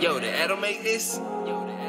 Yo, did Adam make this? Yo, did